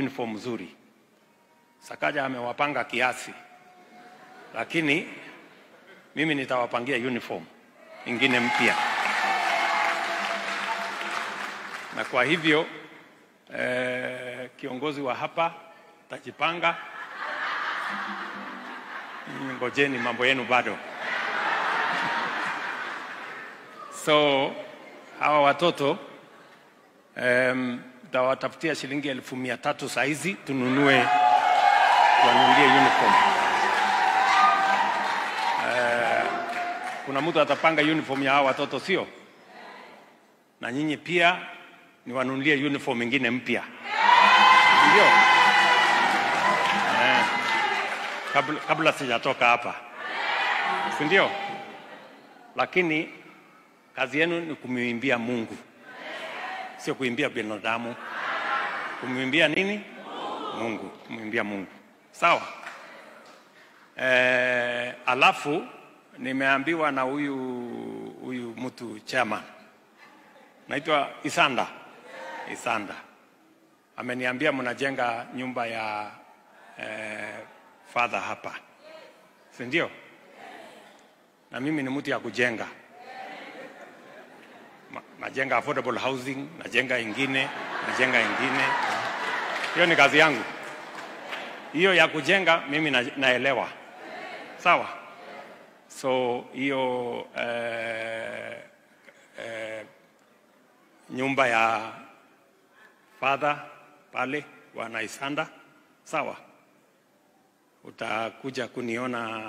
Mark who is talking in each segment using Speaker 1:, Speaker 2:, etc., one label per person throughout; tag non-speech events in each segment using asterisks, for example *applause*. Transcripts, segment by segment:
Speaker 1: uniform nzuri. Sakaja amewapanga kiasi, lakini mimi nitawapangia uniform ingine mpya, na kwa hivyo eh, kiongozi wa hapa tajipanga. Ngojeni, mambo yenu bado. So hawa watoto um, tawatafutia shilingi elfu mia tatu saa hizi tununue wanunulie uniform. Uh, kuna mtu atapanga uniform ya hawa watoto sio? Na nyinyi pia niwanunulie uniform ingine mpya, ndio eh, kabla, kabla sijatoka hapa, si ndio? Lakini kazi yenu ni kumwimbia Mungu, sio kuimbia binadamu. Kumwimbia nini? Mungu, kumwimbia Mungu. Sawa. E, alafu nimeambiwa na huyu huyu mtu chama naitwa Isanda. Isanda ameniambia mnajenga nyumba ya eh, father hapa, si ndio? Na mimi ni mtu ya kujenga najenga affordable housing, najenga ingine, najenga ingine. Hiyo ni kazi yangu. Hiyo ya kujenga mimi na, naelewa. Sawa. So hiyo eh, eh, nyumba ya father pale wanaisanda sawa. Utakuja kuniona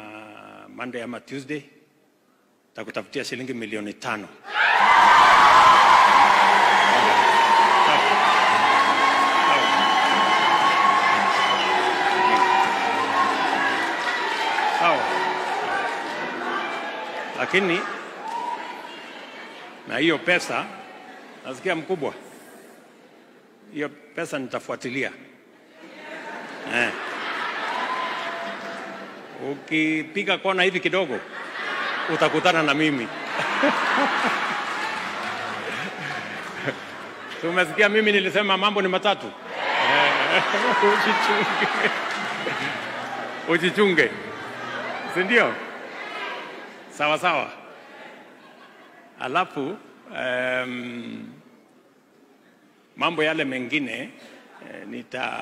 Speaker 1: Monday ama Tuesday, takutafutia shilingi milioni tano. Sawa. Lakini na hiyo pesa nasikia mkubwa, hiyo pesa nitafuatilia *laughs* eh. Ukipiga kona hivi kidogo utakutana na mimi *laughs* Tumesikia mimi nilisema mambo ni matatu. *laughs* Ujichunge, ujichunge, si ndio? Sawa sawa. Alafu um, mambo yale mengine eh, nita